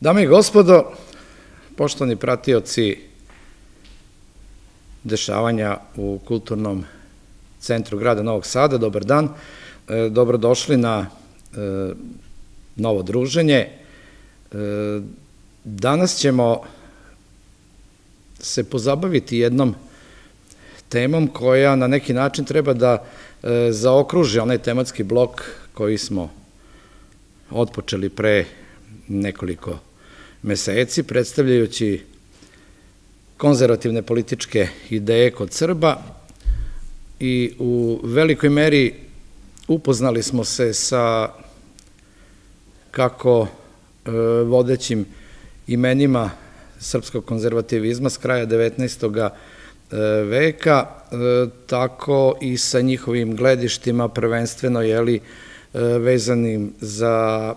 Dame i gospodo, poštovani pratioci dešavanja u kulturnom centru grada Novog Sada, dobar dan, e, dobrodošli na e, novo druženje. E, danas ćemo se pozabaviti jednom temom koja na neki način treba da zaokruži onaj tematski blok koji smo otpočeli pre nekoliko meseci, predstavljajući konzervativne političke ideje kod Srba i u velikoj meri upoznali smo se sa kako e, vodećim imenima srpskog konzervativizma s kraja 19. E, veka, e, tako i sa njihovim gledištima prvenstveno jeli vezanim za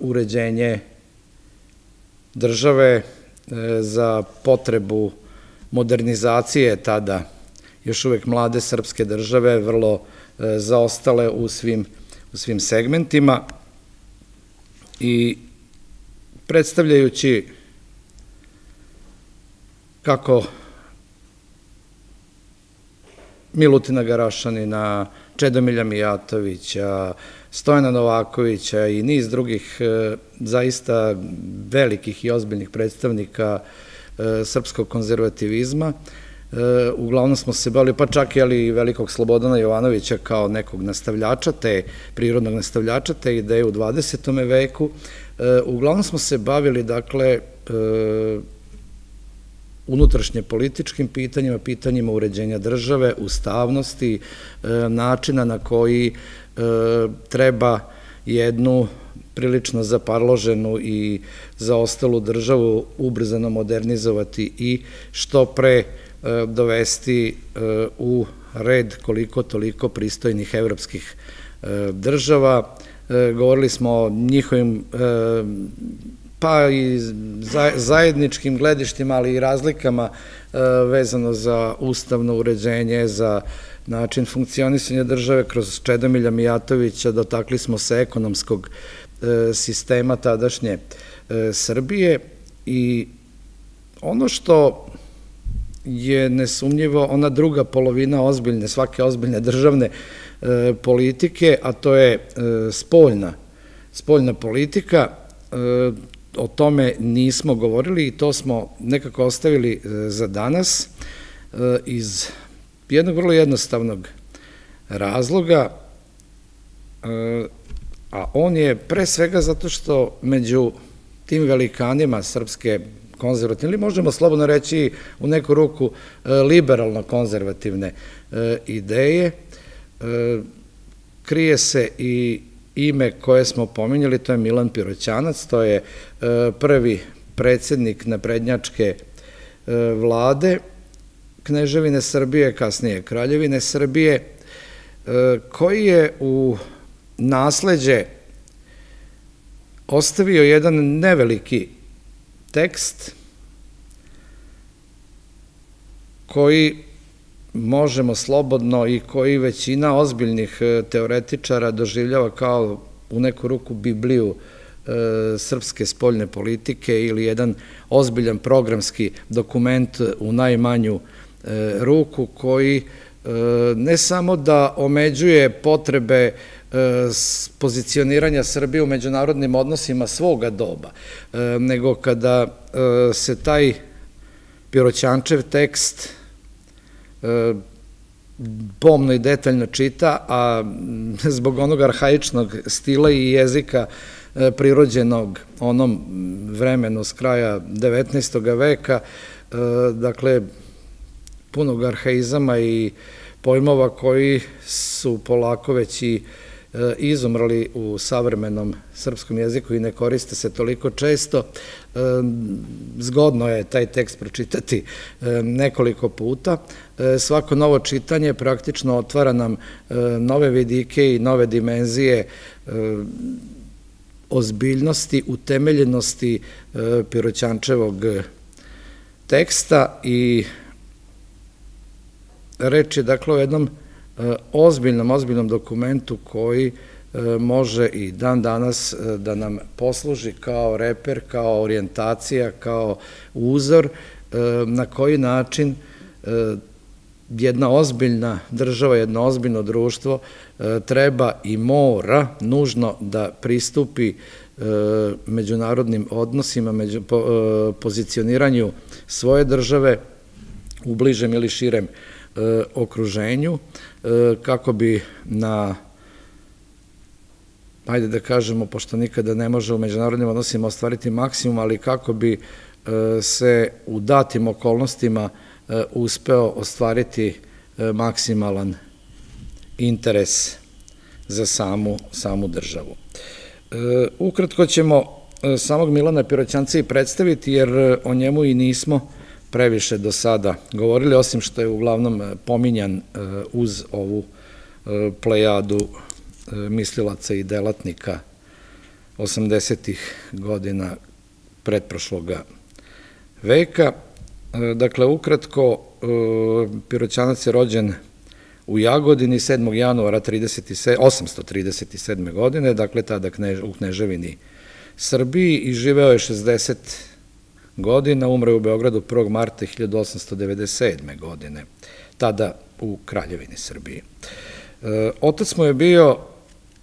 uređenje države, za potrebu modernizacije tada još uvek mlade srpske države, vrlo zaostale u svim, u svim segmentima. I predstavljajući kako Milutina Garašanina, Čedomilja Mijatovića, Stojana Novakovića i niz drugih e, zaista velikih i ozbiljnih predstavnika e, srpskog konzervativizma, E, uglavnom smo se bavili, pa čak i velikog Slobodana Jovanovića kao nekog nastavljača, te prirodnog nastavljača, te ideje u 20. veku. Uglavnom smo se bavili, dakle, unutrašnje političkim pitanjima, pitanjima uređenja države, ustavnosti, načina na koji treba jednu prilično zaparloženu i zaostalu državu ubrzano modernizovati i što pre E, dovesti e, u red koliko toliko pristojnih evropskih e, država. Govorili smo o njihovim pa i zajedničkim gledištima, ali i razlikama vezano za ustavno uređenje, za način funkcionisanja države kroz Čedomilja Mijatovića, dotakli smo se ekonomskog sistema tadašnje Srbije i ono što je nesumnjivo ona druga polovina ozbiljne, svake ozbiljne državne e, politike, a to je e, spoljna, spoljna politika, e, o tome nismo govorili i to smo nekako ostavili za danas iz jednog vrlo jednostavnog razloga, a on je pre svega zato što među tim velikanima srpske konzervativne, ili možemo slobodno reći u neku ruku e, liberalno-konzervativne e, ideje. E, krije se i ime koje smo pominjali, to je Milan Piroćanac, to je prvi predsednik naprednjačke vlade Kneževine Srbije, kasnije Kraljevine Srbije, koji je u nasleđe ostavio jedan neveliki tekst koji možemo slobodno i koji većina ozbiljnih e, teoretičara doživljava kao u neku ruku Bibliju e, srpske spoljne politike ili jedan ozbiljan programski dokument u najmanju e, ruku koji ne samo da omeđuje potrebe pozicioniranja Srbije u međunarodnim odnosima svoga doba, nego kada se taj Piroćančev tekst pomno i detaljno čita, a zbog onog arhaičnog stila i jezika prirođenog onom vremenu s kraja 19. veka, dakle, punog arhaizama i pojmova koji su polako već i E, izumrli u savremenom srpskom jeziku i ne koriste se toliko često. E, zgodno je taj tekst pročitati e, nekoliko puta. Svako novo čitanje praktično otvara nam nove vidike i nove dimenzije ozbiljnosti, utemeljenosti Piroćančevog teksta i reč je dakle o jednom ozbiljnom, ozbiljnom dokumentu koji može i dan danas da nam posluži kao reper, kao orijentacija, kao uzor na koji način jedna ozbiljna država, jedno ozbiljno društvo treba i mora nužno da pristupi međunarodnim odnosima, pozicioniranju svoje države u bližem ili širem okruženju, kako bi na ajde da kažemo, pošto nikada ne može u međunarodnim odnosima ostvariti maksimum, ali kako bi e, se u datim okolnostima e, uspeo ostvariti e, maksimalan interes za samu, samu državu. Ukratko ćemo samog Milana Piroćanca i predstaviti, jer o njemu i nismo previše do sada govorili, osim što je uglavnom pominjan uz ovu plejadu mislilaca i delatnika 80. godina predprošloga veka. E, dakle, ukratko, e, Piroćanac je rođen u Jagodini 7. januara 837. godine, dakle tada u Kneževini Srbiji i živeo je 60 godina, umre u Beogradu 1. marta 1897. godine, tada u Kraljevini Srbiji. E, otac mu je bio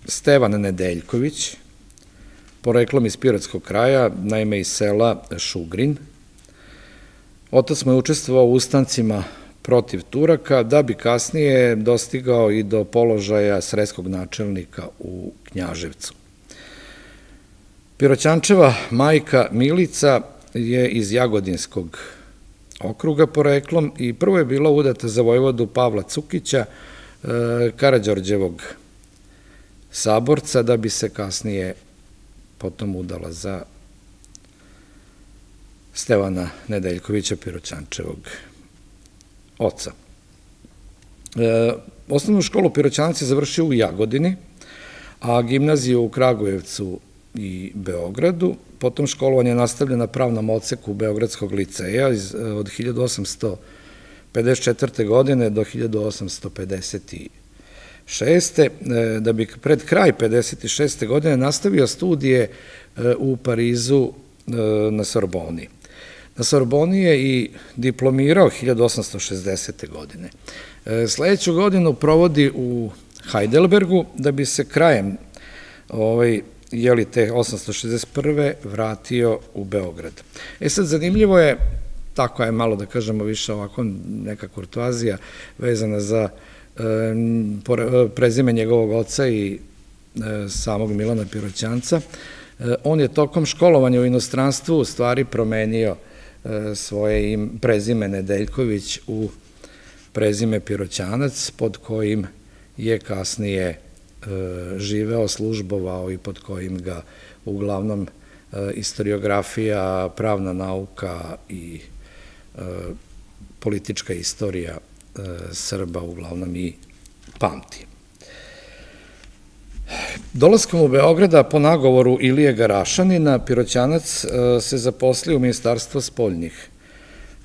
Stevan Nedeljković, poreklom iz Piratskog kraja, naime iz sela Šugrin. Otac mu je učestvovao u ustancima protiv Turaka, da bi kasnije dostigao i do položaja sredskog načelnika u Knjaževcu. Piroćančeva majka Milica je iz Jagodinskog okruga poreklom i prvo je bila udata za vojvodu Pavla Cukića, e, Karadžorđevog saborca, da bi se kasnije potom udala za Stevana Nedeljkovića Piroćančevog oca. E, osnovnu školu Piroćanac je završio u Jagodini, a gimnaziju u Kragujevcu i Beogradu, potom školovanje je nastavljeno na pravnom oceku Beogradskog liceja iz, od 1854. godine do 1850 šeste, e, da bi pred kraj 56. godine nastavio studije e, u Parizu e, na Sorboni. Na Sorboni je i diplomirao 1860. godine. Sledeću godinu provodi u Heidelbergu, da bi se krajem ovaj, jeli te 861. vratio u Beograd. E sad, zanimljivo je, tako je malo da kažemo više ovako neka kurtoazija vezana za uh, prezime njegovog oca i e, samog Milana Piroćanca. E, on je tokom školovanja u inostranstvu u stvari promenio e, svoje im, prezime Nedeljković u prezime Piroćanac, pod kojim je kasnije živeo, službovao i pod kojim ga uglavnom istoriografija, pravna nauka i politička istorija Srba uglavnom i pamti. Dolaskom u Beograda po nagovoru Ilije Garašanina, Piroćanac e, se zaposlio u Ministarstvo spoljnih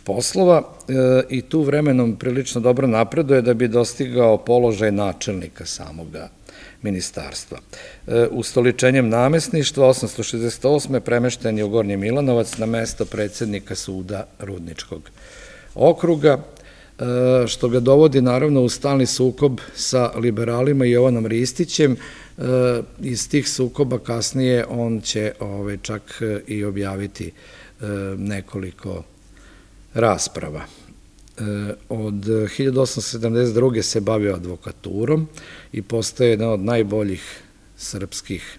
poslova e, i tu vremenom prilično dobro napreduje da bi dostigao položaj načelnika samoga ministarstva. E, ustoličenjem namestništva 868. premešten je u Gornji Milanovac na mesto predsednika suda Rudničkog okruga, E, što ga dovodi naravno u stalni sukob sa liberalima i Jovanom Ristićem. E, iz tih sukoba kasnije on će ovaj, čak i objaviti nekoliko rasprava. Od 1872. se bavio advokaturom i postaje jedan od najboljih srpskih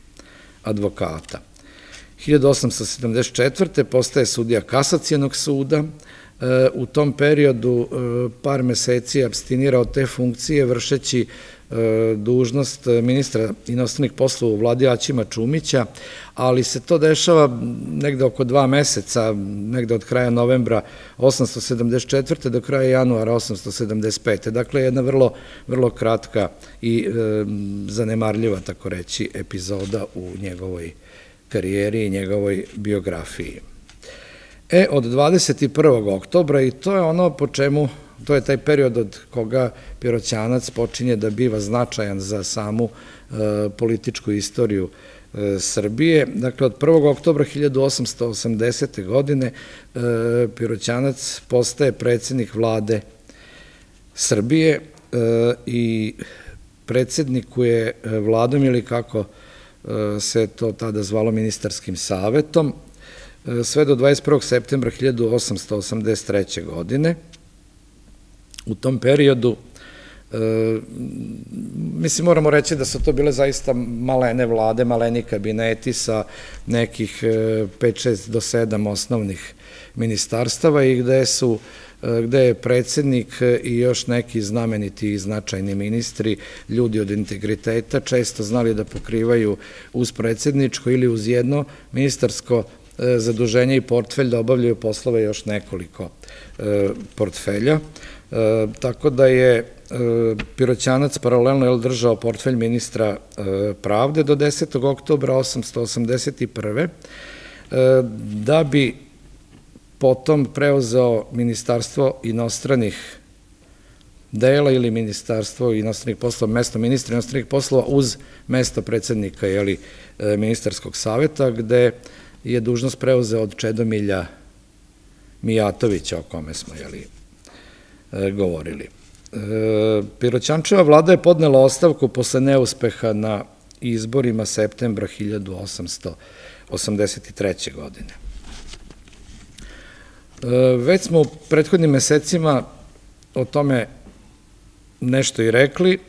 advokata. 1874. postaje sudija kasacijenog suda, u tom periodu e, par meseci abstinira od te funkcije vršeći e, dužnost ministra inostranih poslova u vladi Aćima Čumića, ali se to dešava negde oko dva meseca, negde od kraja novembra 874. do kraja januara 875. Dakle, jedna vrlo, vrlo kratka i e, zanemarljiva, tako reći, epizoda u njegovoj karijeri i njegovoj biografiji. E, od 21. oktobra i to je ono po čemu to je taj period od koga Piroćanac počinje da biva značajan za samu političku istoriju Srbije. Dakle, od 1. oktobra 1880. godine Piroćanac postaje predsednik vlade Srbije i predsednikuje vladom ili kako se to tada zvalo ministarskim savetom, sve do 21. septembra 1883. godine. U tom periodu, mislim, moramo reći da su to bile zaista malene vlade, maleni kabineti sa nekih 5, 6 do 7 osnovnih ministarstava i gde su gde je predsednik i još neki znameniti i značajni ministri, ljudi od integriteta, često znali da pokrivaju uz predsedničko ili uz jedno ministarsko e, zaduženje i portfelj da obavljaju poslove još nekoliko e, portfelja. E, tako da je Piroćanac paralelno držao portfelj ministra pravde do 10. oktobra 881. da bi potom preuzeo Ministarstvo inostranih dela ili Ministarstvo inostranih poslova, mesto ministra inostranih poslova uz mesto predsednika e, ministarskog saveta, gde je dužnost preuzeo od Čedomilja Mijatovića, o kome smo jeli, e, govorili. E, Piroćančeva vlada je podnela ostavku posle neuspeha na izborima septembra 1883. godine. Već smo u prethodnim mesecima o tome nešto i rekli.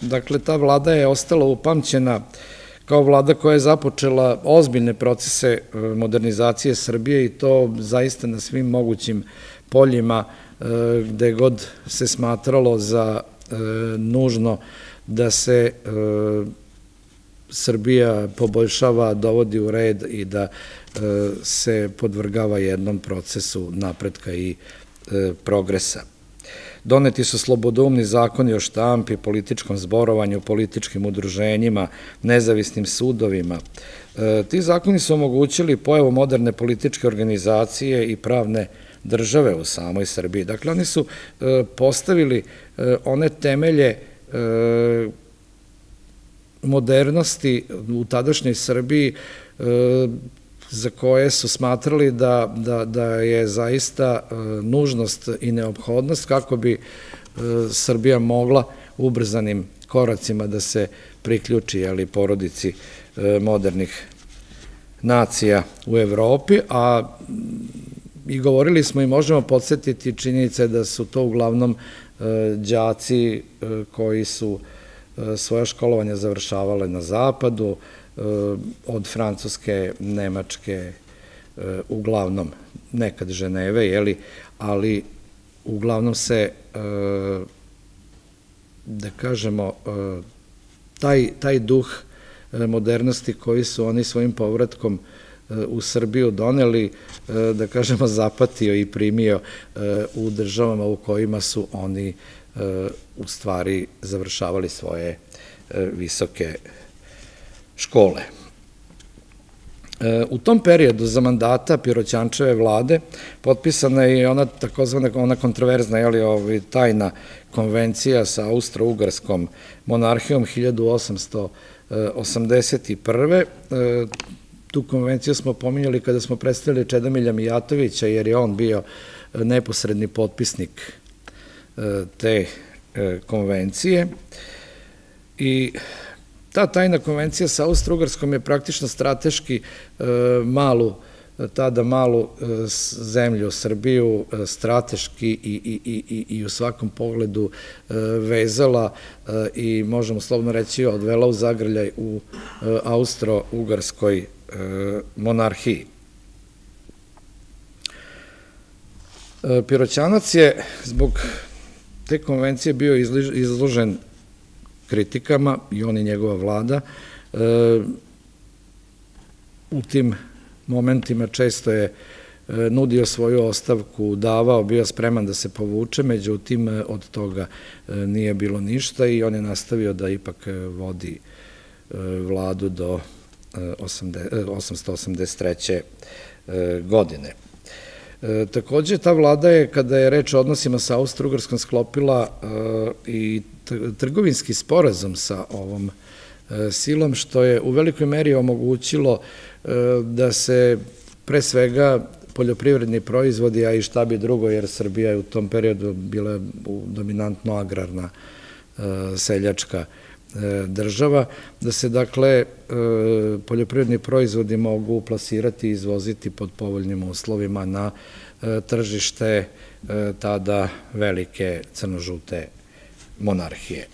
Dakle, ta vlada je ostala upamćena kao vlada koja je započela ozbiljne procese e, modernizacije Srbije i to zaista na svim mogućim poljima e, gde god se smatralo za e, nužno da se Srbija poboljšava, dovodi u red i da se podvrgava jednom procesu napretka i e, progresa. Doneti su slobodoumni zakoni o štampi, političkom zborovanju, političkim udruženjima, nezavisnim sudovima. E, ti zakoni su omogućili pojavu moderne političke organizacije i pravne države u samoj Srbiji. Dakle, oni su e, postavili one temelje modernosti u tadašnjoj Srbiji za koje su smatrali da, da, da je zaista e, nužnost i neophodnost kako bi e, Srbija mogla ubrzanim koracima da se priključi ali, porodici e, modernih nacija u Evropi, a i govorili smo i možemo podsjetiti činjenice da su to uglavnom đaci koji su svoja školovanja završavale na zapadu, od Francuske, Nemačke, uglavnom nekad Ženeve, jeli, ali uglavnom se, da kažemo, taj, taj duh modernosti koji su oni svojim povratkom u Srbiju doneli, da kažemo, zapatio i primio u državama u kojima su oni u stvari završavali svoje visoke škole. E, u tom periodu za mandata Piroćančeve vlade potpisana je ona takozvana ona kontroverzna jeli, ovaj, tajna konvencija sa Austro-Ugarskom monarhijom 1881. E, tu konvenciju smo pominjali kada smo predstavili Čedomilja Mijatovića, jer je on bio neposredni potpisnik e, te konvencije. I Ta tajna konvencija sa Austro-Ugarskom je praktično strateški e, malu tada malu e, zemlju, Srbiju, e, strateški i, i, i, i u svakom pogledu vezala i možemo slovno reći odvela u zagrljaj u Austro-Ugarskoj monarhiji. Piroćanac je zbog te konvencije bio izložen kritikama i on i njegova vlada. E, u tim momentima često je e, nudio svoju ostavku, davao, bio spreman da se povuče, međutim e, od toga nije bilo ništa i on je nastavio da ipak vodi vladu do 883. godine. takođe, ta vlada je, kada je reč o odnosima sa Austro-Ugarskom, sklopila i trgovinski sporazum sa ovom silom, što je u velikoj meri omogućilo da se pre svega poljoprivredni proizvodi, a i šta bi drugo, jer Srbija je u tom periodu bila dominantno agrarna e, seljačka e, država, da se dakle e, poljoprivredni proizvodi mogu plasirati i izvoziti pod povoljnim uslovima na tržište tada velike crnožute monarhije.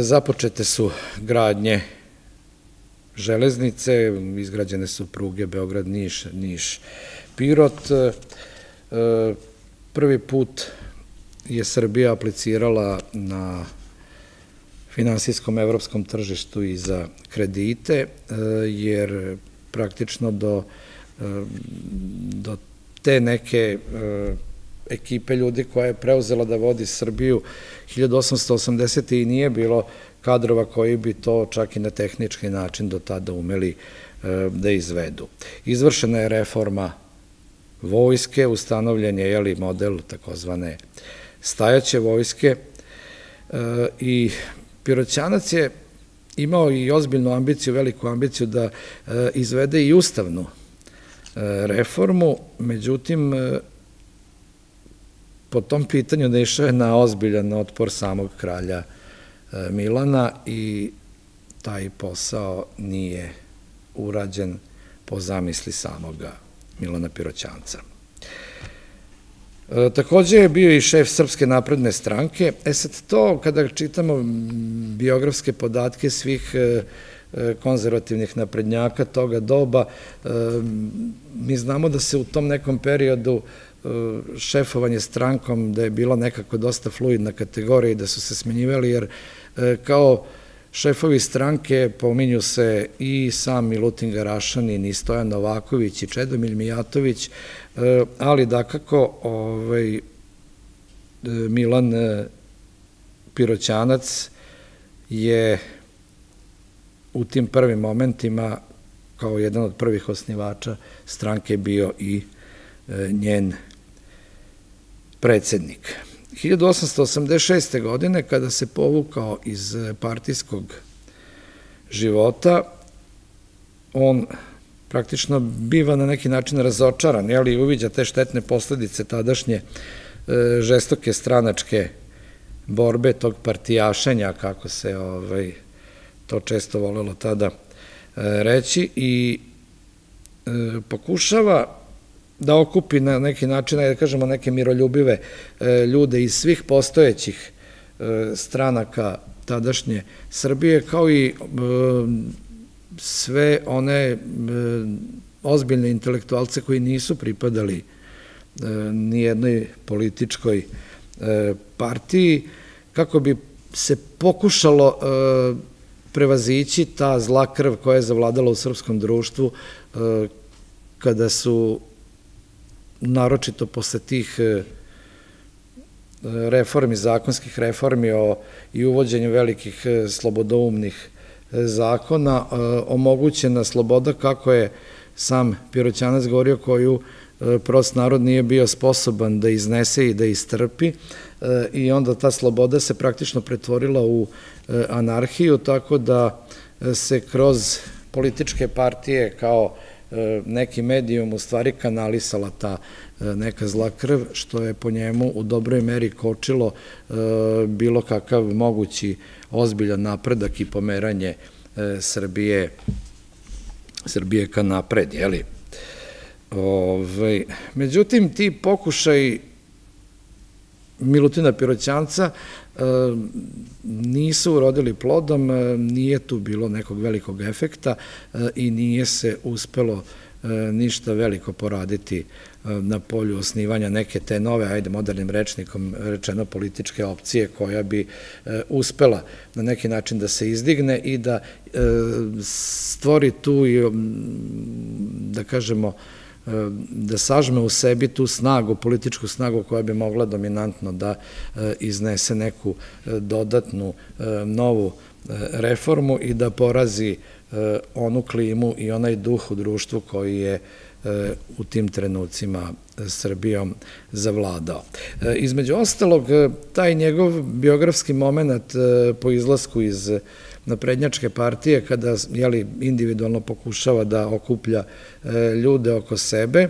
Započete su gradnje železnice, izgrađene su pruge Beograd-Niš, Niš-Pirot. E, prvi put je Srbija aplicirala na finansijskom evropskom tržištu i za kredite, e, jer praktično do, e, do te neke ekipe ljudi koja je preuzela da vodi Srbiju 1880. i nije bilo kadrova koji bi to čak i na tehnički način do tada umeli e, da izvedu. Izvršena je reforma vojske, ustanovljen je jeli, model takozvane stajaće vojske e, i Piroćanac je imao i ozbiljnu ambiciju, veliku ambiciju da e, izvede i ustavnu reformu, međutim, po tom pitanju naišao je na ozbiljan otpor samog kralja Milana i taj posao nije urađen po zamisli samoga Milana Piroćanca. E, takođe je bio i šef Srpske napredne stranke. E sad to, kada čitamo biografske podatke svih e, konzervativnih naprednjaka toga doba, mi znamo da se u tom nekom periodu šefovanje strankom da je bila nekako dosta fluidna kategorija i da su se smenjivali, jer E, kao šefovi stranke pominju se i sam Milutin Garašanin i Stojan Novaković i Čedomilj Mijatović, e, ali dakako ovaj, e, Milan Piroćanac je u tim prvim momentima kao jedan od prvih osnivača stranke bio i njen predsednik. 1886. godine, kada se povukao iz partijskog života, on praktično biva na neki način razočaran, jeli uviđa te štetne posledice tadašnje e, žestoke stranačke borbe, tog partijašenja, kako se ovaj, to često volelo tada e, reći, i e, pokušava da okupi na neki način, da kažemo, neke miroljubive ljude iz svih postojećih stranaka tadašnje Srbije, kao i sve one ozbiljne intelektualce koji nisu pripadali nijednoj političkoj partiji, kako bi se pokušalo prevazići ta zla krv koja je zavladala u srpskom društvu kada su naročito posle tih e, reformi, zakonskih reformi o, i uvođenju velikih e, slobodoumnih e, zakona, omogućena sloboda kako je sam Piroćanac govorio koju prost narod nije bio sposoban da iznese i da istrpi i onda ta sloboda se praktično pretvorila u anarhiju, tako da se kroz političke partije kao E, neki medijum u stvari kanalisala ta e, neka zla krv, što je po njemu u dobroj meri kočilo e, bilo kakav mogući ozbiljan napredak i pomeranje Srbije Srbije ka napred, jeli? Ovaj, međutim, ti pokušaj Milutina Piroćanca nisu urodili plodom, nije tu bilo nekog velikog efekta i nije se uspelo ništa veliko poraditi na polju osnivanja neke te nove, ajde modernim rečnikom rečeno političke opcije koja bi uspela na neki način da se izdigne i da stvori tu i da kažemo da sažme u sebi tu snagu, političku snagu koja bi mogla dominantno da e, iznese neku e, dodatnu e, novu reformu i da porazi onu klimu i onaj duh u društvu koji je u tim trenucima Srbijom zavladao. Između ostalog, taj njegov biografski moment po izlasku iz naprednjačke partije, kada individualno pokušava da okuplja ljude oko sebe,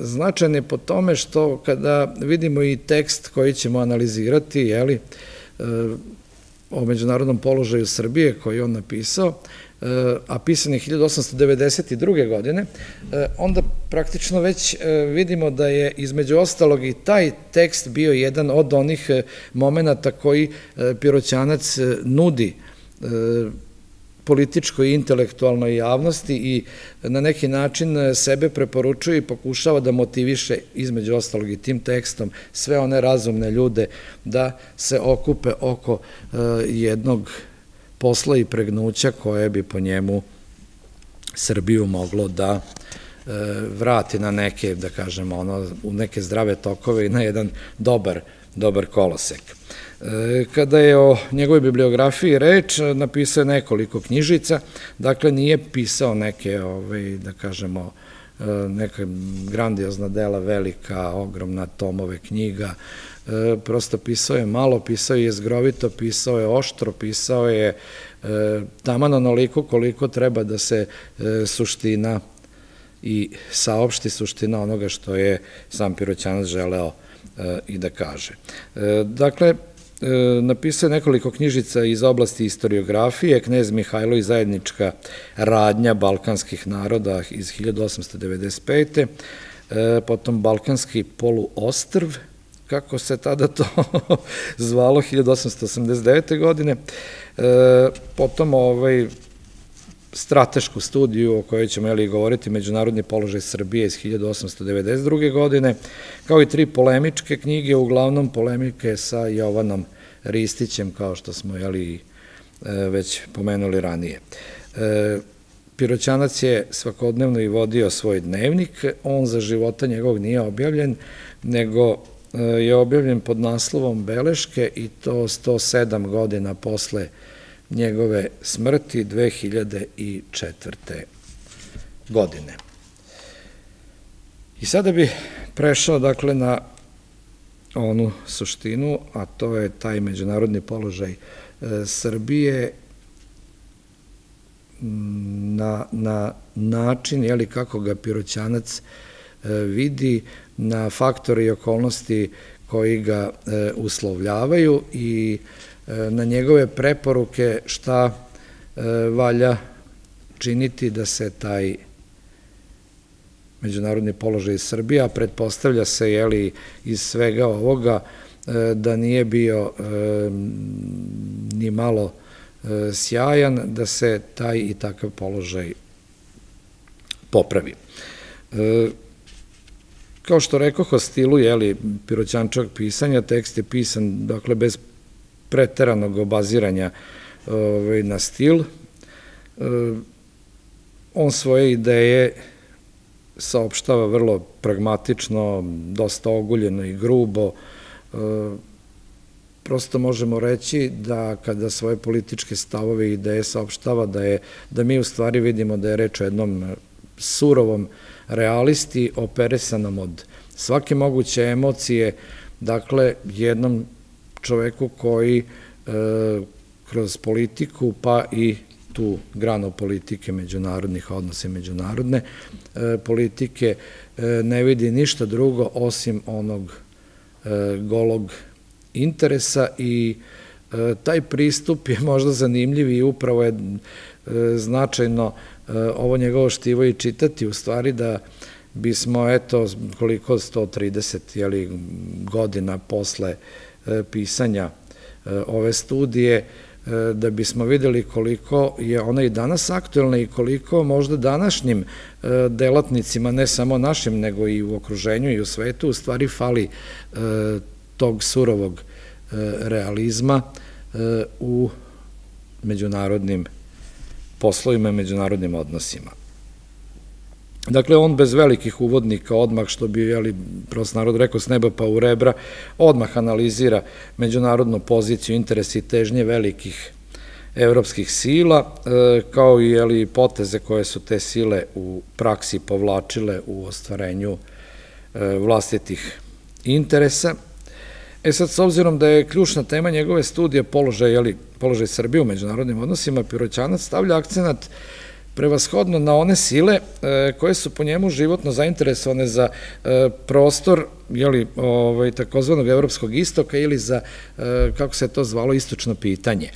značajan je po tome što kada vidimo i tekst koji ćemo analizirati, jeli, o međunarodnom položaju Srbije koji je on napisao, a pisan je 1892. godine, onda praktično već vidimo da je između ostalog i taj tekst bio jedan od onih momenta koji Piroćanac nudi političkoj i intelektualnoj javnosti i na neki način sebe preporučuje i pokušava da motiviše između ostalog i tim tekstom sve one razumne ljude da se okupe oko jednog posla i pregnuća koje bi po njemu Srbiju moglo da vrati na neke, da kažemo, u neke zdrave tokove i na jedan dobar, dobar kolosek. Kada je o njegovoj bibliografiji reč, napisao je nekoliko knjižica, dakle nije pisao neke, ovaj, da kažemo, neka grandiozna dela, velika, ogromna tomove knjiga, prosto pisao je malo, pisao je zgrovito, pisao je oštro, pisao je taman onoliko koliko treba da se suština i saopšti suština onoga što je sam Piroćanac želeo i da kaže. Dakle, napisao je nekoliko knjižica iz oblasti historiografije, Knez Mihajlo i zajednička radnja balkanskih naroda iz 1895. Potom Balkanski poluostrv, kako se tada to zvalo, 1889. godine. Potom ovaj, stratešku studiju o kojoj ćemo jeli, govoriti, Međunarodni položaj Srbije iz 1892. godine, kao i tri polemičke knjige, uglavnom polemike sa Jovanom Ristićem, kao što smo jeli, e, već pomenuli ranije. E, Piroćanac je svakodnevno i vodio svoj dnevnik, on za života njegovog nije objavljen, nego e, je objavljen pod naslovom Beleške i to 107 godina posle njegove smrti 2004. godine. I sada bi prešao dakle na onu suštinu, a to je taj međunarodni položaj e, Srbije na, na način jeli, kako ga Piroćanac e, vidi, na faktore i okolnosti koji ga e, uslovljavaju i E, na njegove preporuke šta e, valja činiti da se taj međunarodni položaj Srbija, pretpostavlja se jeli, iz svega ovoga e, da nije bio ni malo sjajan, da se taj i takav položaj popravi. Kao što rekoh o stilu, jeli, piroćančevog pisanja, tekst je pisan, dakle, bez preteranog obaziranja ovaj, na stil. E, on svoje ideje saopštava vrlo pragmatično, dosta oguljeno i grubo. E, prosto možemo reći da kada svoje političke stavove i ideje saopštava da, je, da mi u stvari vidimo da je reč o jednom surovom realisti operesanom od svake moguće emocije, dakle jednom čoveku koji e, kroz politiku pa i tu granu politike međunarodnih odnosa i međunarodne e, politike e, ne vidi ništa drugo osim onog golog interesa i taj pristup je možda zanimljiv i upravo je značajno ovo njegovo štivo i čitati u stvari da bismo eto koliko 130 jeli, godina posle E, pisanja e, ove studije, e, da bismo videli koliko je ona i danas aktuelna i koliko možda današnjim delatnicima, ne samo našim, nego i u okruženju i u svetu, u stvari fali tog surovog realizma u međunarodnim poslovima i međunarodnim odnosima. Dakle, on bez velikih uvodnika odmah, što bi, jeli, prost narod rekao, s neba pa u rebra, odmah analizira međunarodnu poziciju, interesi i težnje velikih evropskih sila, kao i jeli, poteze koje su te sile u praksi povlačile u ostvarenju vlastitih interesa. E sad, s obzirom da je ključna tema njegove studije položaj, jeli, položaj Srbije u međunarodnim odnosima, Piroćanac stavlja akcenat prevashodno na one sile e, koje su po njemu životno zainteresovane za e, prostor jeli, ovaj, takozvanog evropskog istoka ili za, e, kako se to zvalo, istočno pitanje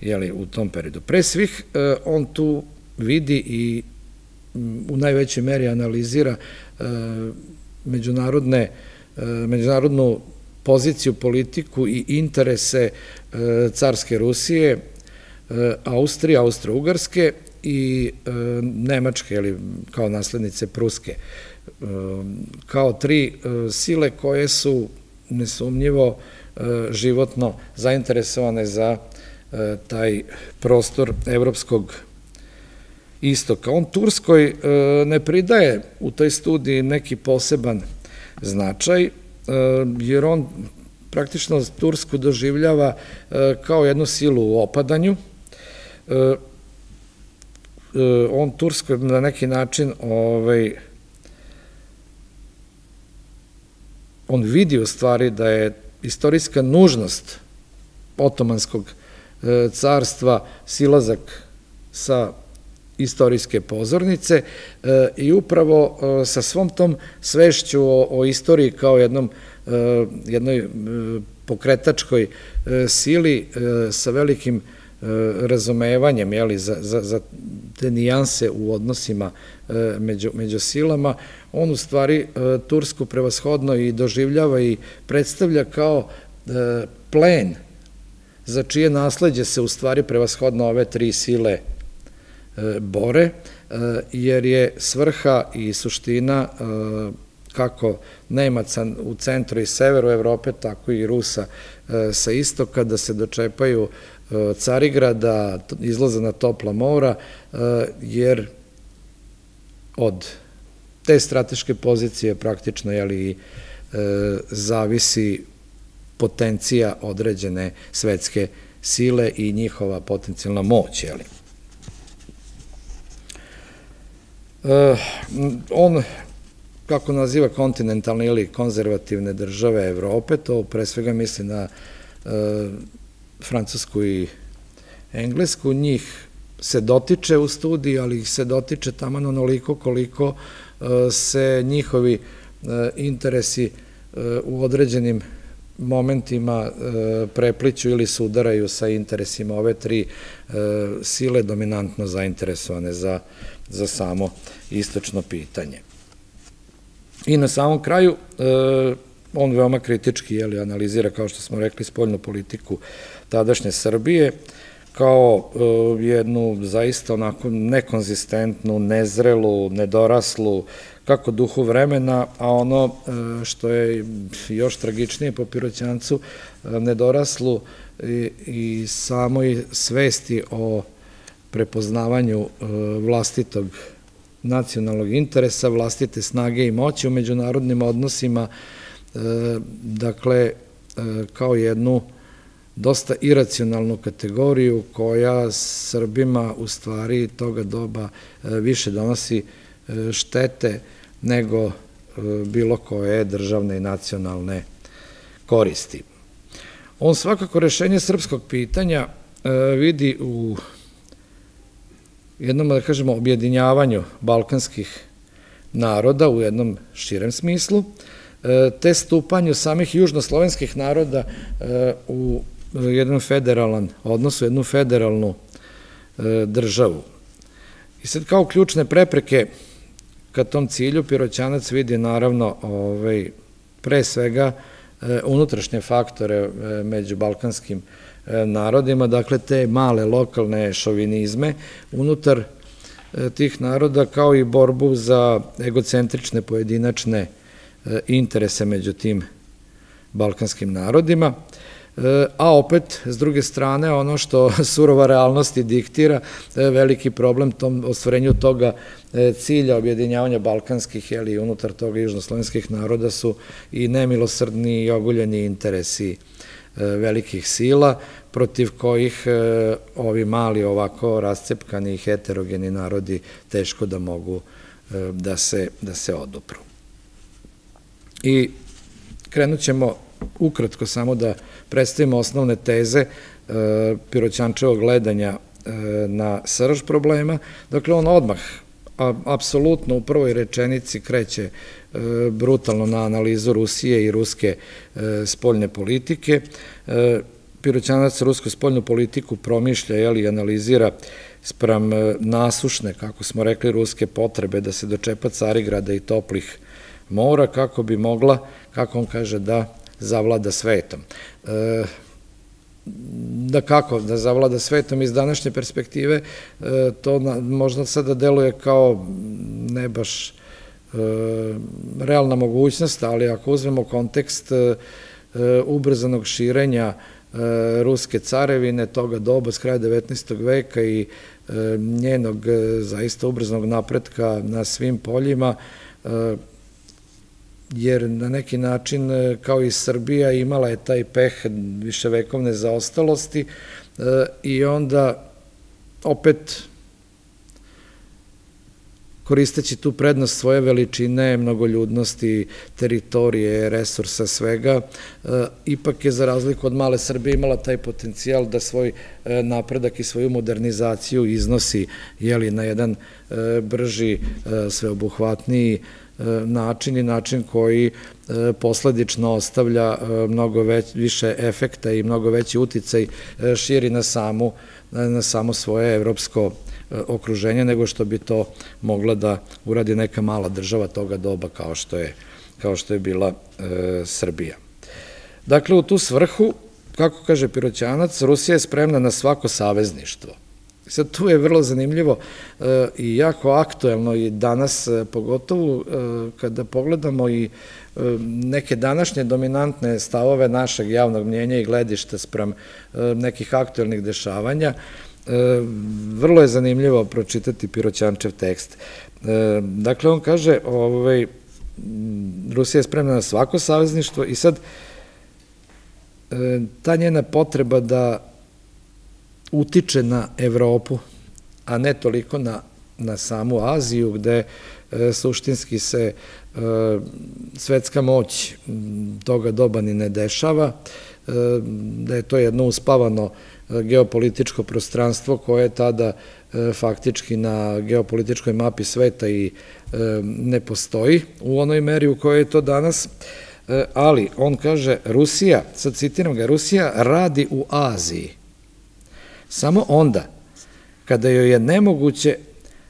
jeli, u tom periodu. Pre svih, on tu vidi i u najvećoj meri analizira međunarodne, međunarodnu poziciju, politiku i interese carske Rusije, Austrije, Austro-Ugarske i e, Nemačke, ili kao naslednice Pruske, e, kao tri e, sile koje su nesumnjivo životno zainteresovane za taj prostor evropskog istoka. On Turskoj ne pridaje u toj studiji neki poseban značaj, jer on praktično Tursku doživljava kao jednu silu u opadanju, on Turskoj na neki način ovaj, on vidi u stvari da je istorijska nužnost otomanskog e, carstva silazak sa istorijske pozornice e, i upravo sa svom tom svešću o, o istoriji kao jednom jednoj pokretačkoj sili sa velikim razumevanjem jeli, za, za, za te nijanse u odnosima e, među, među silama, on u stvari e, Tursku prevashodno i doživljava i predstavlja kao e, plen za čije nasledđe se u stvari prevashodno ove tri sile bore, jer je svrha i suština kako Nemaca u centru i severu Evrope, tako i Rusa sa istoka, da se dočepaju Carigrada, izlaza na topla mora, e, jer od te strateške pozicije praktično jeli, e, zavisi potencija određene svetske sile i njihova potencijalna moć. Jeli. E, on, kako naziva kontinentalne ili konzervativne države Evrope, to pre svega misli na Francusku i Englesku, njih se dotiče u studiji, ali ih se dotiče taman onoliko koliko e, se njihovi e, interesi e, u određenim momentima prepliću ili se udaraju sa interesima ove tri sile dominantno zainteresovane za, za samo istočno pitanje. I na samom kraju, on veoma kritički analizira, kao što smo rekli, spoljnu politiku tadašnje Srbije, kao uh, jednu zaista onako nekonzistentnu, nezrelu, nedoraslu, kako duhu vremena, a ono uh, što je još tragičnije po Piroćancu, uh, nedoraslu i, i samoj svesti o prepoznavanju vlastitog nacionalnog interesa, vlastite snage i moći u međunarodnim odnosima, dakle, kao jednu dosta iracionalnu kategoriju koja Srbima u stvari toga doba e, više donosi e, štete nego e, bilo koje državne i nacionalne koristi. On svakako rešenje srpskog pitanja vidi u jednom, da kažemo, objedinjavanju balkanskih naroda u jednom širem smislu, te stupanju samih južnoslovenskih naroda u jedan federalan odnos, jednu federalnu e, državu. I sad kao ključne prepreke ka tom cilju Piroćanac vidi naravno ovaj, pre svega e, unutrašnje faktore e, među balkanskim narodima, dakle te male lokalne šovinizme unutar tih naroda kao i borbu za egocentrične pojedinačne interese među tim balkanskim narodima a opet, s druge strane, ono što surova realnost i diktira, veliki problem tom ostvarenju toga e, cilja objedinjavanja balkanskih ili unutar toga južnoslovenskih naroda su i nemilosrdni i oguljeni interesi velikih sila, protiv kojih ovi mali ovako rascepkani i heterogeni narodi teško da mogu da se, da se odupru. I krenut ćemo ukratko samo da predstavimo osnovne teze Piroćančevog gledanja na srž problema. Dakle, on odmah apsolutno u prvoj rečenici kreće e, brutalno na analizu Rusije i ruske e, spoljne politike. E, Piroćanac rusku spoljnu politiku promišlja i analizira sprem nasušne, kako smo rekli, ruske potrebe da se dočepa Carigrada i toplih mora kako bi mogla, kako on kaže, da zavlada svetom da kako, da zavlada svetom iz današnje perspektive, e, to možda sada deluje kao ne baš e, realna mogućnost, ali ako uzmemo kontekst e, ubrzanog širenja ruske carevine toga doba s kraja 19. veka i njenog zaista ubrzanog napretka na svim poljima, jer na neki način e, kao i Srbija imala je taj peh viševekovne zaostalosti e, i onda opet koristeći tu prednost svoje veličine, mnogoljudnosti, teritorije, resursa, svega, e, ipak je za razliku od male Srbije imala taj potencijal da svoj napredak i svoju modernizaciju iznosi jeli, na jedan brži, sveobuhvatniji način i način koji e, posledično ostavlja e, mnogo više efekta i mnogo veći uticaj e, širi na samu na samo svoje evropsko okruženje nego što bi to mogla da uradi neka mala država toga doba kao što je, kao što je bila Srbija. Dakle, u tu svrhu, kako kaže Piroćanac, Rusija je spremna na svako savezništvo Sad tu je vrlo zanimljivo e, i jako aktuelno i danas, e, pogotovo e, kada pogledamo i neke današnje dominantne stavove našeg javnog mnjenja i gledišta sprem nekih aktuelnih dešavanja, vrlo je zanimljivo pročitati Piroćančev tekst. Dakle, on kaže, ovaj, Rusija je spremna na svako savezništvo i sad ta njena potreba da utiče na Evropu, a ne toliko na, na samu Aziju, gde e, suštinski se e, svetska moć toga doba ni ne dešava, e, da je to jedno uspavano e, geopolitičko prostranstvo koje je tada e, faktički na geopolitičkoj mapi sveta i e, ne postoji u onoj meri u kojoj je to danas, ali on kaže Rusija, sad citiram ga, Rusija radi u Aziji, Samo onda kada joj je nemoguće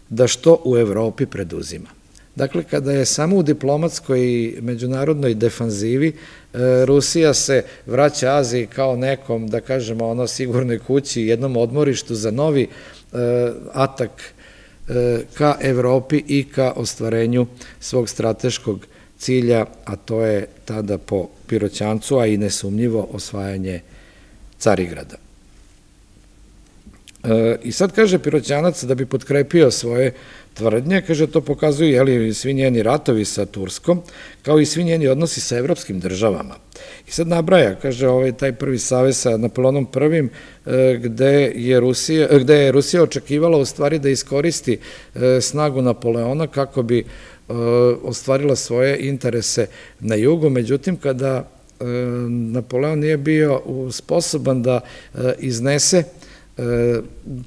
da što u Evropi preduzima. Dakle, kada je samo u diplomatskoj i međunarodnoj defanzivi, e, Rusija se vraća Aziji kao nekom, da kažemo, ono sigurnoj kući, jednom odmorištu za novi e, atak e, ka Evropi i ka ostvarenju svog strateškog cilja, a to je tada po Piroćancu, a i nesumnjivo osvajanje Carigrada. E, I sad kaže Piroćanac da bi potkrepio svoje tvrdnje, kaže to pokazuju jeli, svi njeni ratovi sa Turskom, kao i svi njeni odnosi sa evropskim državama. I sad nabraja, kaže ovaj, taj prvi savez sa Napoleonom prvim, e, gde je Rusija, gde je Rusija očekivala u stvari da iskoristi e, snagu Napoleona kako bi ostvarila svoje interese na jugu, međutim kada Napoleon nije bio sposoban da iznese E,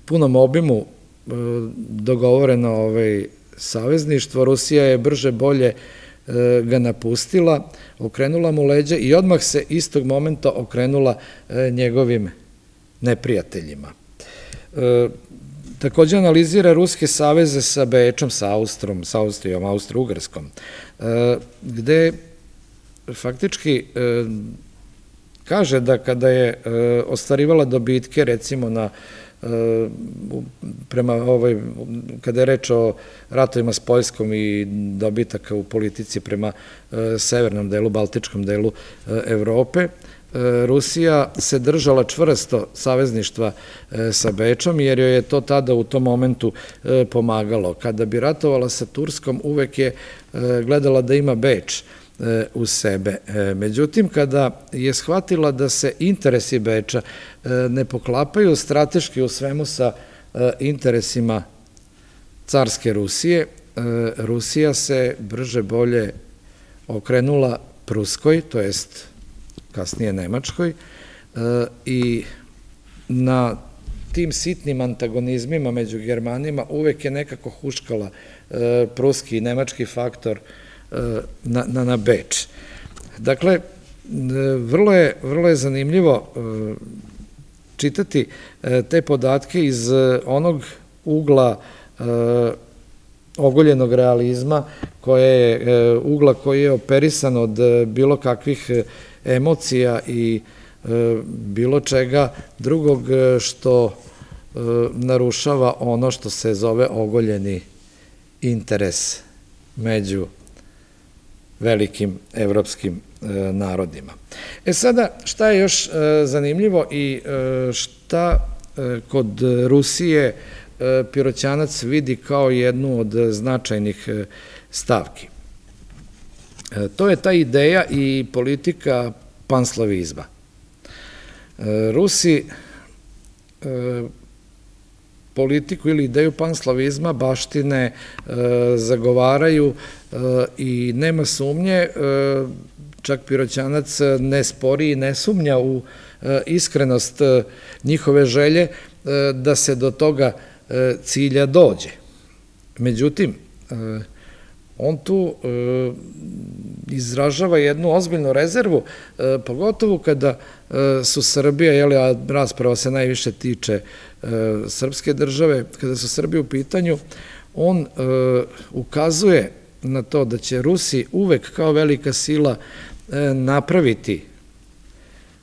punom obimu e, dogovoreno ovaj savezništvo, Rusija je brže bolje e, ga napustila, okrenula mu leđa i odmah se istog momenta okrenula njegovim neprijateljima. Takođe analizira ruske saveze sa Bečom, sa Austrom, sa Austrijom, Austro-Ugarskom, gde faktički kaže da kada je e, ostvarivala dobitke recimo na e, prema ovoj, kada je reč o ratovima s Poljskom i dobitaka u politici prema e, severnom delu, baltičkom delu Evrope, Rusija se držala čvrsto savezništva sa Bečom, jer joj je to tada u tom momentu pomagalo. Kada bi ratovala sa Turskom, uvek je gledala da ima Beč, u sebe. Međutim, kada je shvatila da se interesi Beča ne poklapaju strateški u svemu sa interesima carske Rusije, Rusija se brže bolje okrenula Pruskoj, to jest kasnije Nemačkoj, i na tim sitnim antagonizmima među Germanima uvek je nekako huškala e, pruski i nemački faktor e, na, na, na Beč. Dakle, e, vrlo je, vrlo je zanimljivo čitati te podatke iz onog ugla ogoljenog realizma, koje je, ugla koji je operisan od bilo kakvih emocija i bilo čega drugog što E, narušava ono što se zove ogoljeni interes među velikim evropskim e, narodima. E sada, šta je još e, zanimljivo i šta kod Rusije Piroćanac vidi kao jednu od značajnih stavki? To je ta ideja i politika panslavizma. Rusi politiku ili ideju panslavizma baštine e, zagovaraju e, i nema sumnje, e, čak Piroćanac ne spori i ne sumnja u iskrenost njihove želje da se do toga cilja dođe. Međutim, on tu izražava jednu ozbiljnu rezervu, pogotovo kada su Srbija, jeli, a rasprava se najviše tiče srpske države, kada su Srbi u pitanju, on e, ukazuje na to da će Rusi uvek kao velika sila e, napraviti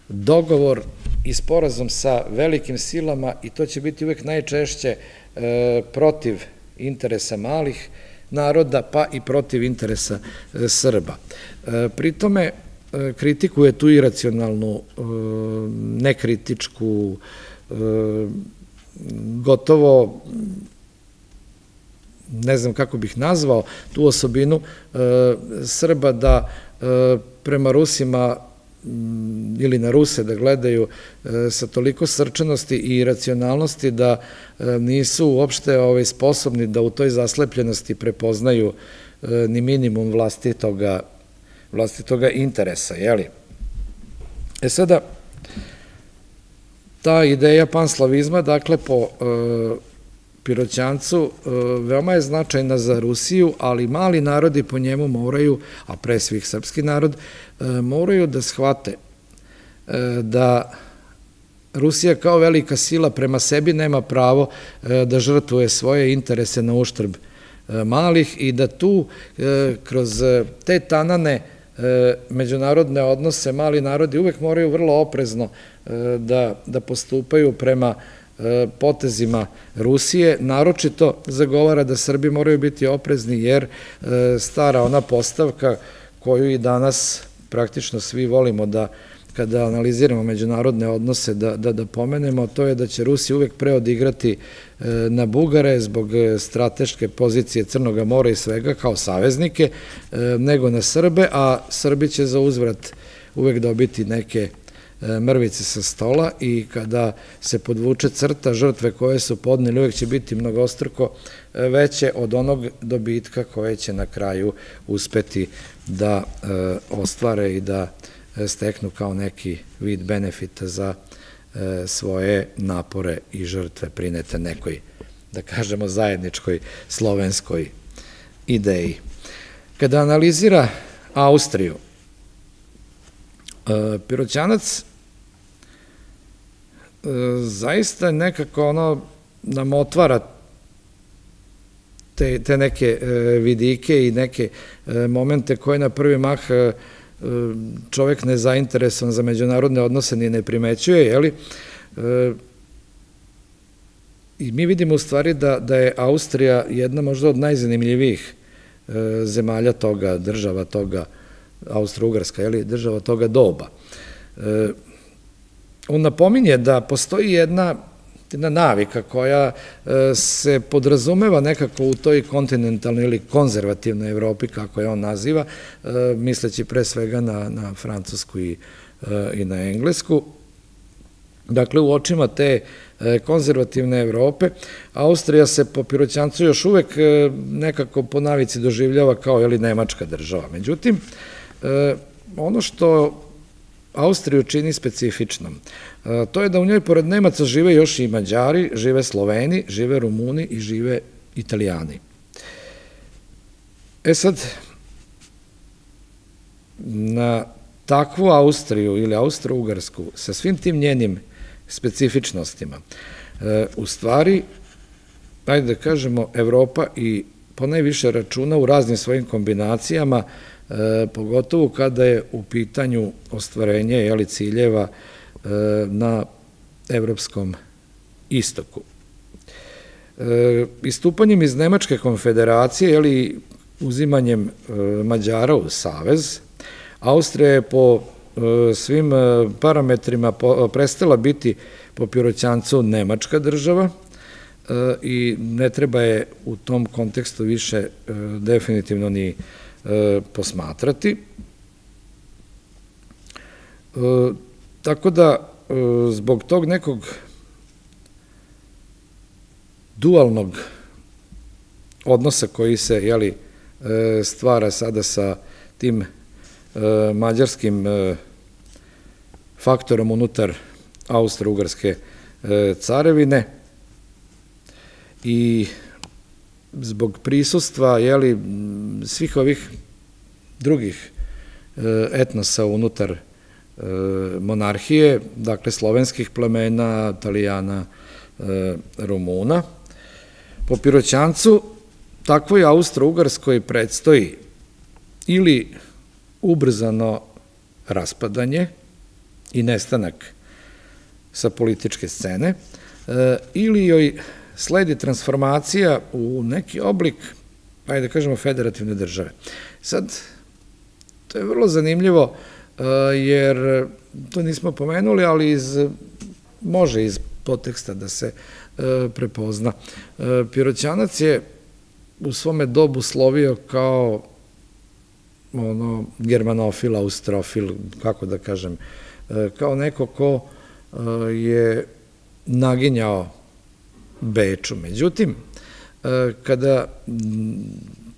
dogovor i sporazum sa velikim silama i to će biti uvek najčešće protiv interesa malih naroda, pa i protiv interesa Srba. Pritome kritikuje tu iracionalnu, nekritičku, gotovo ne znam kako bih nazvao tu osobinu e, Srba da e, prema Rusima mm, ili na Ruse da gledaju e, sa toliko srčanosti i racionalnosti da nisu uopšte ovaj, sposobni da u toj zaslepljenosti prepoznaju ni minimum vlastitoga, vlastitoga interesa, jeli? E sada, ta ideja panslavizma, dakle, po e, Piroćancu, e, veoma je značajna za Rusiju, ali mali narodi po njemu moraju, a pre svih srpski narod, e, moraju da shvate da Rusija kao velika sila prema sebi nema pravo da žrtvuje svoje interese na uštrb malih i da tu kroz te tanane međunarodne odnose mali narodi uvek moraju vrlo oprezno E, da, da postupaju prema e, potezima Rusije, naročito zagovara da Srbi moraju biti oprezni jer e, stara ona postavka koju i danas praktično svi volimo da kada analiziramo međunarodne odnose da, da, da pomenemo, to je da će Rusi uvek preodigrati na Bugare zbog strateške pozicije Crnoga mora i svega kao saveznike, nego na Srbe, a Srbi će za uzvrat uvek dobiti neke E, mrvice sa stola i kada se podvuče crta, žrtve koje su podneli uvek će biti mnogostrko e, veće od onog dobitka koje će na kraju uspeti da e, ostvare i da steknu kao neki vid benefita za svoje napore i žrtve prinete nekoj, da kažemo, zajedničkoj slovenskoj ideji. Kada analizira Austriju, Piroćanac zaista nekako ono nam otvara te, te neke e, vidike i neke e, momente koje na prvi mah e, čovek nezainteresovan za međunarodne odnose ni ne primećuje, jeli? I mi vidimo u stvari da, da je Austrija jedna možda od najzanimljivijih zemalja toga, država toga, Austro-Ugarska, jeli, država toga doba on napominje da postoji jedna jedna navika koja se podrazumeva nekako u toj kontinentalnoj ili konzervativnoj Evropi, kako je on naziva, misleći pre svega na, na Francusku i, i na Englesku. Dakle, u očima te konzervativne Evrope, Austrija se po Piroćancu još uvek nekako po navici doživljava kao ili nemačka država. Međutim, ono što Austriju čini specifičnom. To je da u njoj pored Nemaca žive još i Mađari, žive Sloveni, žive Rumuni i žive Italijani. E sad, na takvu Austriju ili Austro-Ugarsku sa svim tim njenim specifičnostima, e, u stvari, ajde da kažemo, Evropa i ponajviše računa u raznim svojim kombinacijama E, pogotovo kada je u pitanju ostvarenje jeli, ciljeva e, na evropskom istoku. E, istupanjem iz Nemačke konfederacije, jeli, uzimanjem Mađara u Savez, Austrija je po svim parametrima prestala biti po Piroćancu Nemačka država i ne treba je u tom kontekstu više definitivno ni e, posmatrati. E, tako da, e, zbog tog nekog dualnog odnosa koji se jeli, e, stvara sada sa tim e, mađarskim faktorom unutar Austro-Ugarske carevine i zbog prisustva jeli, svih ovih drugih e, etnosa unutar e, monarhije, dakle slovenskih plemena, Italijana, e, Rumuna. Po Piroćancu takvoj Austro-Ugarskoj predstoji ili ubrzano raspadanje i nestanak sa političke scene, ili joj sledi transformacija u neki oblik, ajde da kažemo, federativne države. Sad, to je vrlo zanimljivo, e, jer to nismo pomenuli, ali iz, može iz poteksta da se e, prepozna. E, Piroćanac je u svome dobu slovio kao ono, germanofil, austrofil, kako da kažem, kao neko ko je naginjao Beču. Međutim, e, kada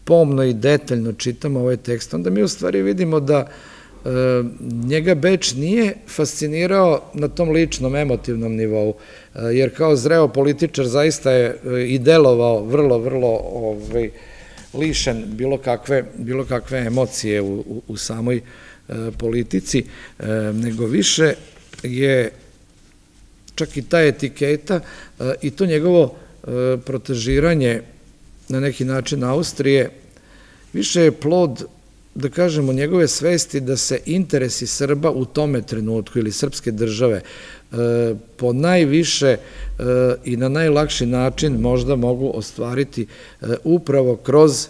pomno i detaljno čitamo ovaj tekst, onda mi u stvari vidimo da e, njega Beč nije fascinirao na tom ličnom, emotivnom nivou, e, jer kao zreo političar zaista je i delovao vrlo, vrlo ovaj, lišen bilo kakve, bilo kakve emocije u, u, u samoj politici, nego više je čak i ta etiketa e, i to njegovo e, protežiranje na neki način Austrije više je plod da kažemo, njegove svesti da se interesi Srba u tome trenutku ili srpske države e, po najviše i na najlakši način možda mogu ostvariti upravo kroz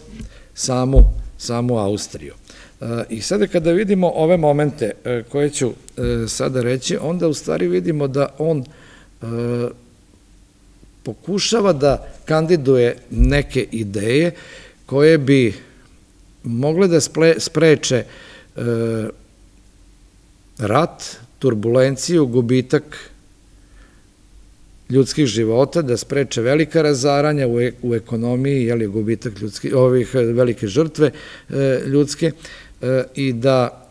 samu, samu Austriju. I sada kada vidimo ove momente koje ću sada reći, onda u stvari vidimo da on pokušava da kandiduje neke ideje koje bi mogle da spreče rat, turbulenciju, gubitak ljudskih života, da spreče velika razaranja u ekonomiji, jeli, gubitak ljudski, ovih velike žrtve ljudske i da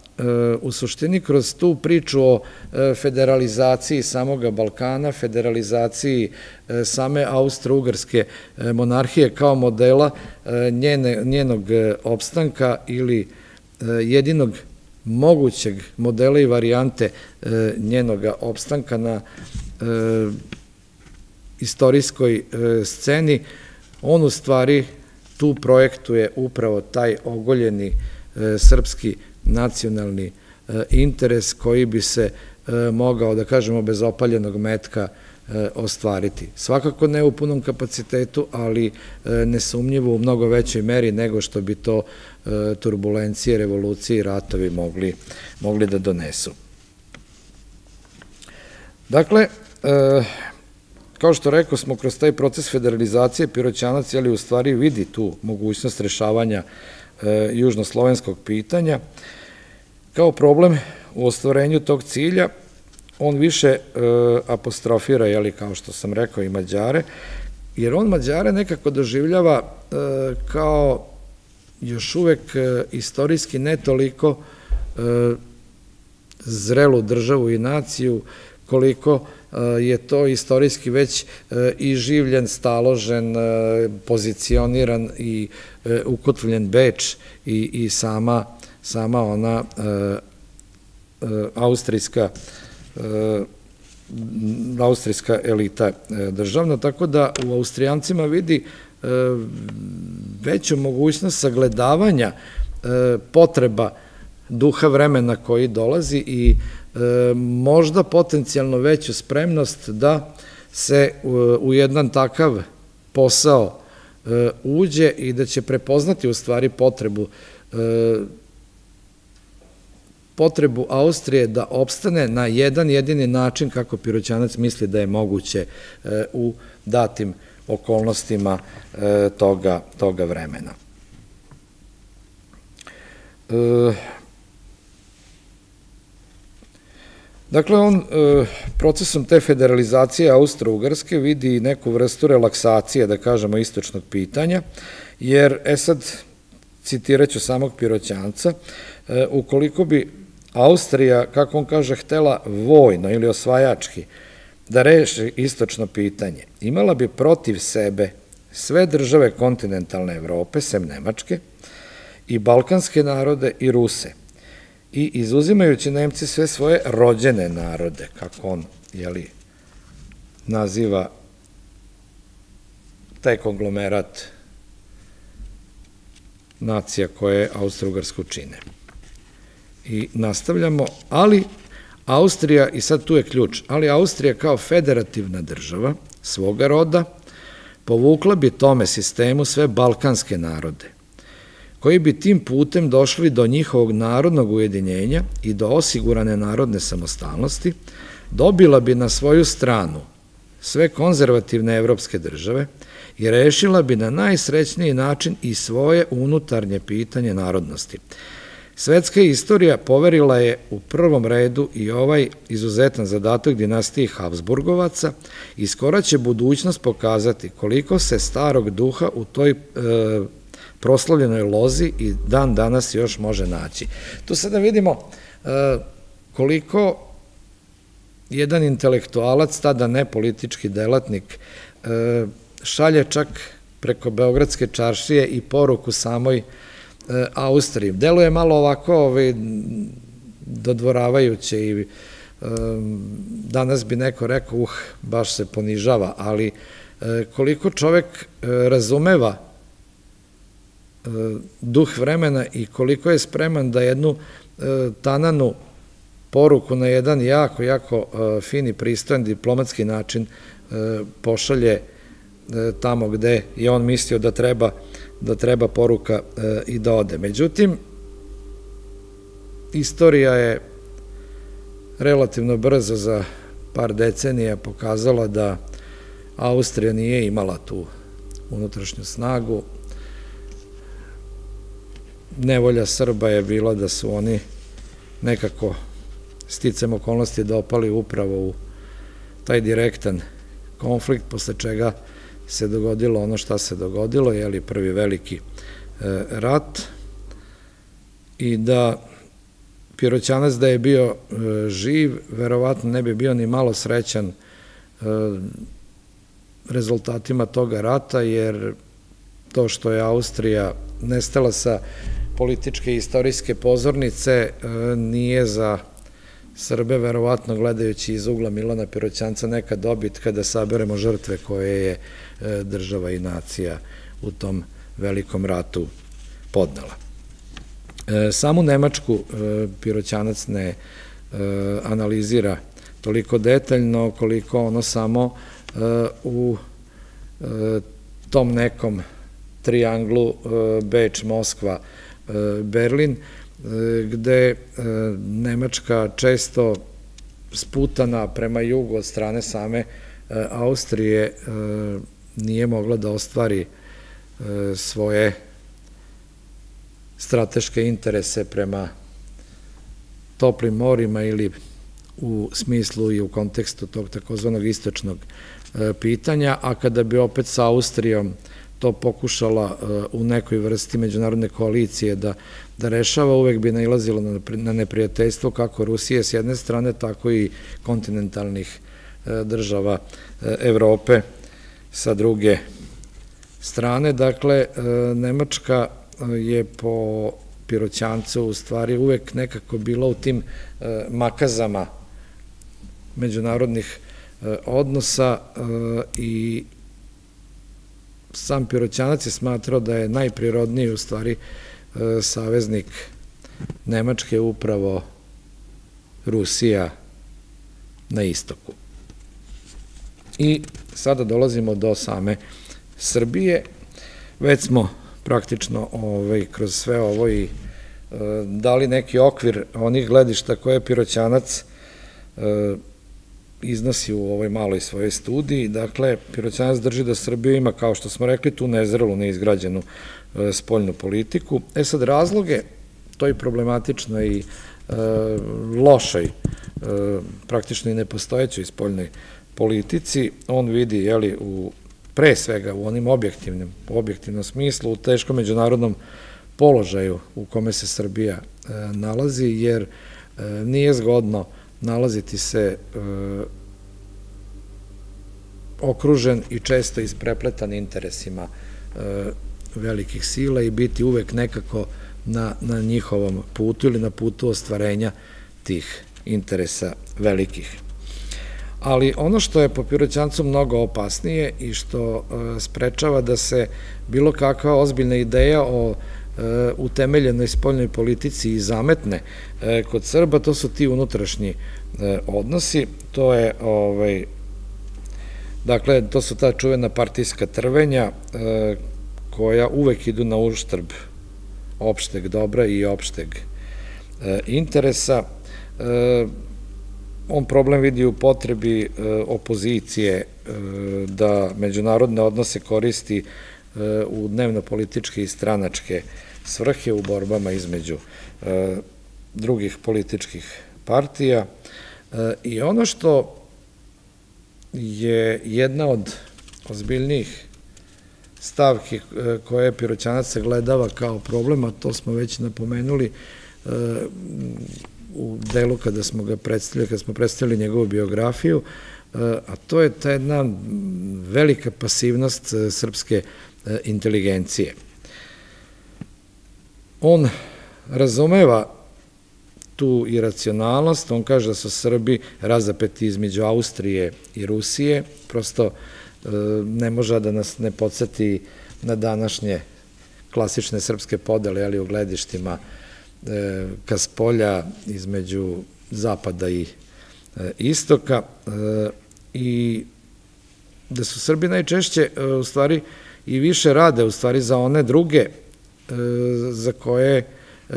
u suštini kroz tu priču o e, federalizaciji samoga Balkana, federalizaciji e, same Austro-Ugarske e, monarhije kao modela njenog opstanka ili jedinog mogućeg modela i varijante njenog opstanka na istorijskoj sceni, on u stvari tu projektuje upravo taj ogoljeni srpski nacionalni e, interes koji bi se e, mogao, da kažemo, bez opaljenog metka e, ostvariti. Svakako ne u punom kapacitetu, ali nesumnjivo u mnogo većoj meri nego što bi to turbulencije, revolucije i ratovi mogli, mogli da donesu. Dakle, kao što rekao smo, kroz taj proces federalizacije Piroćanac je li u stvari vidi tu mogućnost rešavanja e, južnoslovenskog pitanja. Kao problem u ostvarenju tog cilja on više e, apostrofira, jeli, kao što sam rekao, i Mađare, jer on Mađare nekako doživljava e, kao još uvek e, istorijski ne toliko zrelu državu i naciju, koliko je to istorijski već i življen, staložen, pozicioniran i ukotvljen Beč i, i sama, sama ona austrijska austrijska elita državna, tako da u Austrijancima vidi veću mogućnost sagledavanja potreba duha vremena koji dolazi i možda potencijalno veću spremnost da se u jedan takav posao uđe i da će prepoznati u stvari potrebu potrebu Austrije da opstane na jedan jedini način kako Piroćanac misli da je moguće e, u datim okolnostima e, toga, toga vremena. E, dakle, on procesom te federalizacije Austro-Ugrske vidi neku vrstu relaksacije, da kažemo, istočnog pitanja, jer, e sad, citiraću samog Piroćanca, ukoliko bi Austrija, kako on kaže, htela vojno ili osvajački da reši istočno pitanje, imala bi protiv sebe sve države kontinentalne Evrope, sem Nemačke, i balkanske narode i Ruse. I izuzimajući Nemci sve svoje rođene narode, kako on, jeli, naziva taj konglomerat nacija koje Austro-Ugarsku čine. I nastavljamo, ali Austrija, i sad tu je ključ, ali Austrija kao federativna država svoga roda povukla bi tome sistemu sve balkanske narode, koji bi tim putem došli do njihovog narodnog ujedinjenja i do osigurane narodne samostalnosti, dobila bi na svoju stranu sve konzervativne evropske države i rešila bi na najsrećniji način i svoje unutarnje pitanje narodnosti. Svetska istorija poverila je u prvom redu i ovaj izuzetan zadatak dinastiji Habsburgovaca i skora će budućnost pokazati koliko se starog duha u toj e, proslavljenoj lozi i dan danas još može naći. Tu sada vidimo e, koliko jedan intelektualac, tada ne politički delatnik, e, šalje čak preko Beogradske čaršije i poruku samoj E, Austriji. Deluje malo ovako ovaj, dodvoravajuće i danas bi neko rekao, uh, baš se ponižava, ali koliko čovek razumeva duh vremena i koliko je spreman da jednu tananu poruku na jedan jako, jako fini, pristojan, diplomatski način pošalje tamo gde je on mislio da treba da treba poruka e, i da ode. Međutim, istorija je relativno brzo za par decenija pokazala da Austrija nije imala tu unutrašnju snagu. Nevolja Srba je bila da su oni nekako sticam okolnosti dopali upravo u taj direktan konflikt, posle čega se dogodilo ono šta se dogodilo, je li prvi veliki e, rat. I da Piroćanac da je bio e, živ, verovatno ne bi bio ni malo srećan e, rezultatima toga rata, jer to što je Austrija nestala sa političke i istorijske pozornice nije za Srbe, verovatno gledajući iz ugla Milana Piroćanca, neka dobit kada saberemo žrtve koje je e, država i nacija u tom velikom ratu podnala. E, samu Nemačku e, Piroćanac ne analizira toliko detaljno koliko ono samo u tom nekom trianglu Beč, Moskva, Berlin, gde e, Nemačka često sputana prema jugu od strane same Austrije nije mogla da ostvari svoje strateške interese prema toplim morima ili u smislu i u kontekstu tog takozvanog istočnog e, pitanja, a kada bi opet sa Austrijom to pokušala e, u nekoj vrsti međunarodne koalicije da, da rešava, uvek bi nailazilo na, neprijateljstvo kako Rusije s jedne strane, tako i kontinentalnih e, država Evrope sa druge strane. Dakle, Nemačka je po Piroćancu u stvari uvek nekako bila u tim makazama međunarodnih e, odnosa e, i sam Piroćanac je smatrao da je najprirodniji u stvari e, saveznik Nemačke upravo Rusija na istoku. I sada dolazimo do same Srbije. Već smo praktično ovaj, kroz sve ovo i dali neki okvir onih gledišta koje je Piroćanac iznosi u ovoj maloj svojoj studiji. Dakle, Piroćanac drži da Srbija ima, kao što smo rekli, tu nezrelu, neizgrađenu e, spoljnu politiku. E sad, razloge toj problematičnoj i e, lošoj, e, praktično i nepostojećoj spoljnoj politici, on vidi, jeli, u pre svega u onim objektivnim, objektivnom smislu, u teškom međunarodnom položaju u kome se Srbija nalazi, jer nije zgodno nalaziti se e, okružen i često isprepletan interesima e, velikih sila i biti uvek nekako na, na njihovom putu ili na putu ostvarenja tih interesa velikih. Ali ono što je po Piroćancu mnogo opasnije i što e, sprečava da se bilo kakva ozbiljna ideja o utemeljenoj spoljnoj politici i zametne e, kod Srba, to su ti unutrašnji e, odnosi, to je ovaj, dakle, to su ta čuvena partijska trvenja koja uvek idu na uštrb opšteg dobra i opšteg interesa. On problem vidi u potrebi opozicije da međunarodne odnose koristi u dnevno-političke i stranačke svrhe u borbama između e, drugih političkih partija. E, i ono što je jedna od ozbiljnijih stavki e, koje je Piroćanac se gledava kao problema, to smo već napomenuli u delu kada smo ga predstavili, kada smo predstavili njegovu biografiju, a to je ta jedna velika pasivnost srpske E, inteligencije. On razumeva tu iracionalnost, on kaže da su Srbi razapeti između Austrije i Rusije, prosto e, ne može da nas ne podsjeti na današnje klasične srpske podele, ali u gledištima e, Kaspolja između zapada i istoka i da su Srbi najčešće u stvari i više rade u stvari za one druge e, za koje e,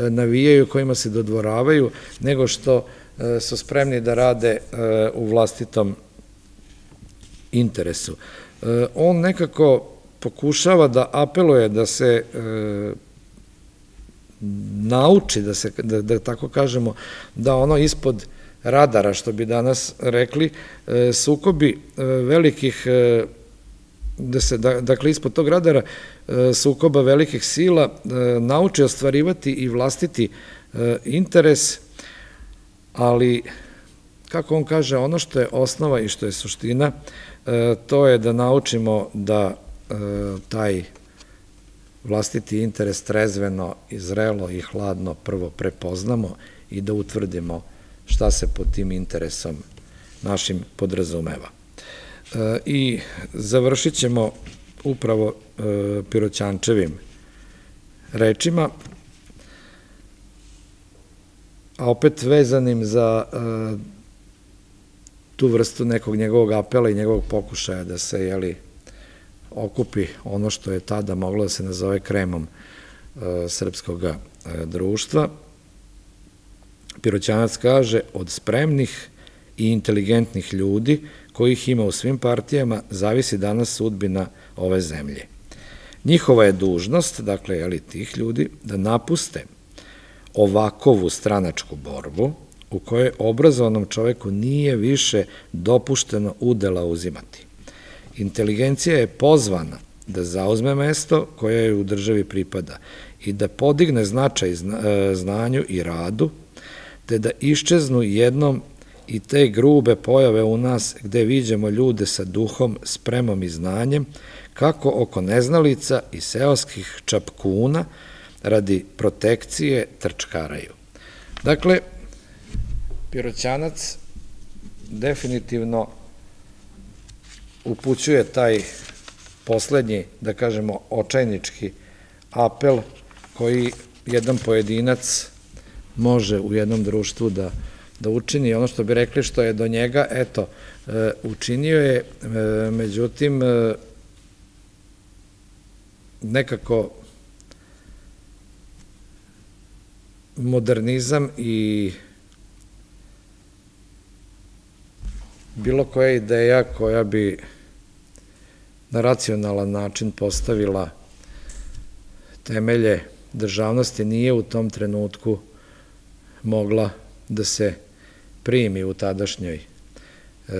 navijaju, kojima se dodvoravaju, nego što e, su spremni da rade u vlastitom interesu. On nekako pokušava da apeluje da se nauči, da se, da, da tako kažemo, da ono ispod radara, što bi danas rekli, sukobi velikih da se, da, dakle, ispod tog radara e, sukoba velikih sila e, nauči ostvarivati i vlastiti e, interes, ali, kako on kaže, ono što je osnova i što je suština, to je da naučimo da taj vlastiti interes trezveno, izrelo i hladno prvo prepoznamo i da utvrdimo šta se pod tim interesom našim podrazumeva. E, i završit ćemo upravo e, Piroćančevim rečima, a opet vezanim za e, tu vrstu nekog njegovog apela i njegovog pokušaja da se, jeli, okupi ono što je tada moglo da se nazove kremom srpskog društva. Piroćanac kaže, od spremnih i inteligentnih ljudi kojih ima u svim partijama, zavisi danas sudbina ove zemlje. Njihova je dužnost, dakle, ali tih ljudi, da napuste ovakovu stranačku borbu, u kojoj obrazovanom čoveku nije više dopušteno udela uzimati. Inteligencija je pozvana da zauzme mesto koje je u državi pripada i da podigne značaj e, znanju i radu, te da iščeznu jednom i te grube pojave u nas gde viđemo ljude sa duhom, spremom i znanjem, kako oko neznalica i seoskih čapkuna radi protekcije trčkaraju. Dakle, Piroćanac definitivno upućuje taj poslednji, da kažemo, očajnički apel koji jedan pojedinac može u jednom društvu da, da učini. Ono što bi rekli što je do njega, eto, e, učinio je, e, međutim, e, nekako modernizam i bilo koja ideja koja bi na racionalan način postavila temelje državnosti nije u tom trenutku mogla da se primi u tadašnjoj e,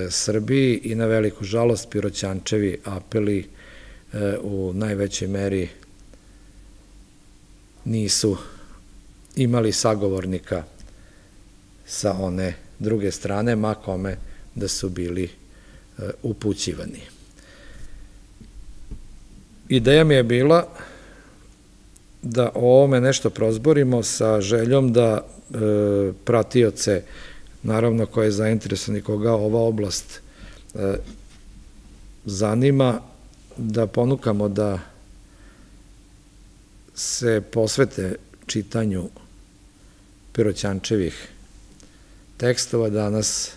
Srbiji i na veliku žalost Piroćančevi apeli e, u najvećoj meri nisu imali sagovornika sa one druge strane, ma kome da su bili e, upućivani. Ideja mi je bila da o ovome nešto prozborimo sa željom da e, pratioce, naravno koje je zainteresovani koga ova oblast e, zanima, da ponukamo da se posvete čitanju Piroćančevih tekstova. Danas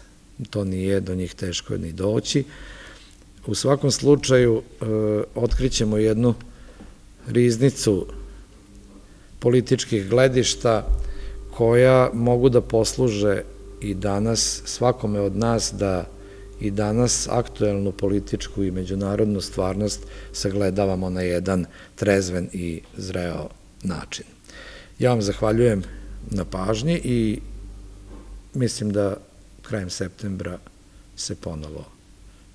to nije do njih teško ni doći. U svakom slučaju e, otkrićemo jednu riznicu političkih gledišta koja mogu da posluže i danas svakome od nas da i danas aktuelnu političku i međunarodnu stvarnost sagledavamo na jedan trezven i zreo način. Ja vam zahvaljujem na pažnji i mislim da krajem septembra se ponovo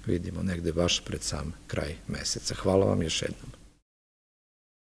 vidimo negde baš pred sam kraj meseca. Hvala vam još jednom.